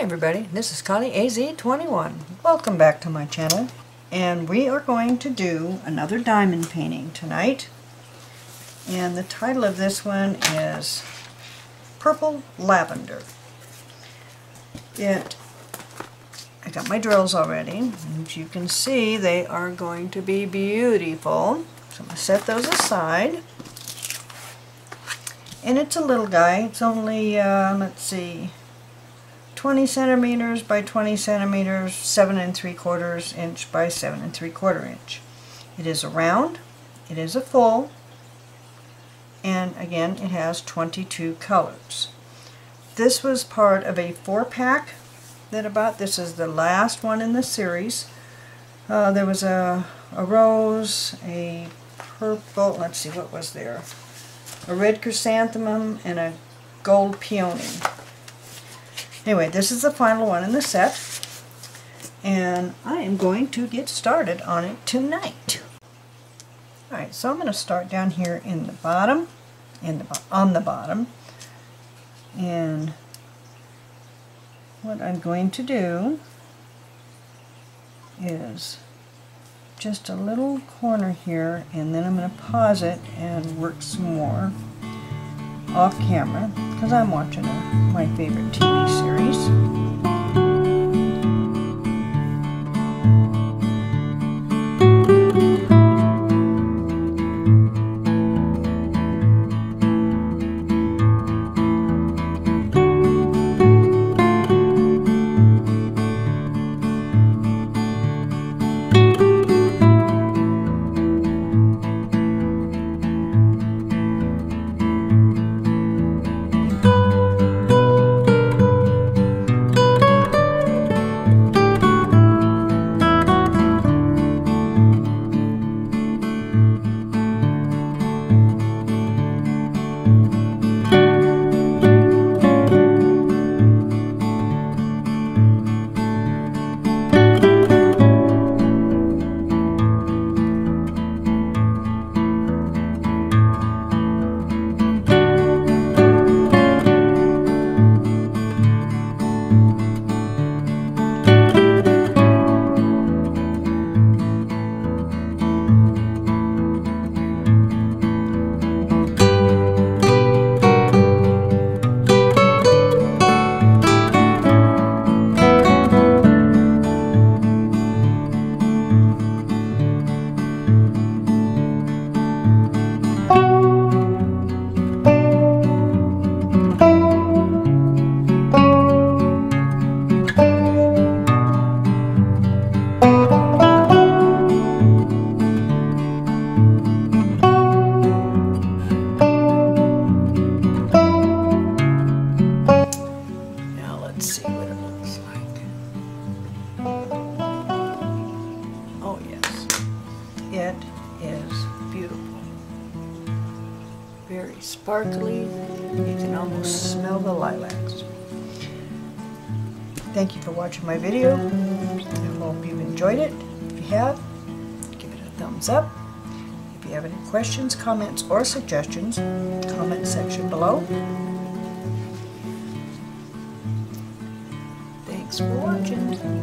Everybody, this is Connie AZ21. Welcome back to my channel. And we are going to do another diamond painting tonight. And the title of this one is Purple Lavender. It, I got my drills already. As you can see, they are going to be beautiful. So I'm going to set those aside. And it's a little guy. It's only, uh, let's see, 20 centimeters by 20 centimeters, 7 and 3 quarters inch by 7 and 3 quarter inch. It is a round, it is a full, and again it has 22 colors. This was part of a four pack that I bought. This is the last one in the series. Uh, there was a, a rose, a purple, let's see what was there, a red chrysanthemum, and a gold peony. Anyway, this is the final one in the set, and I am going to get started on it tonight. Alright, so I'm going to start down here in the bottom, in the on the bottom, and what I'm going to do is just a little corner here, and then I'm going to pause it and work some more off camera because I'm watching a, my favorite TV series. Very sparkly. You can almost smell the lilacs. Thank you for watching my video. I hope you've enjoyed it. If you have, give it a thumbs up. If you have any questions, comments, or suggestions, comment section below. Thanks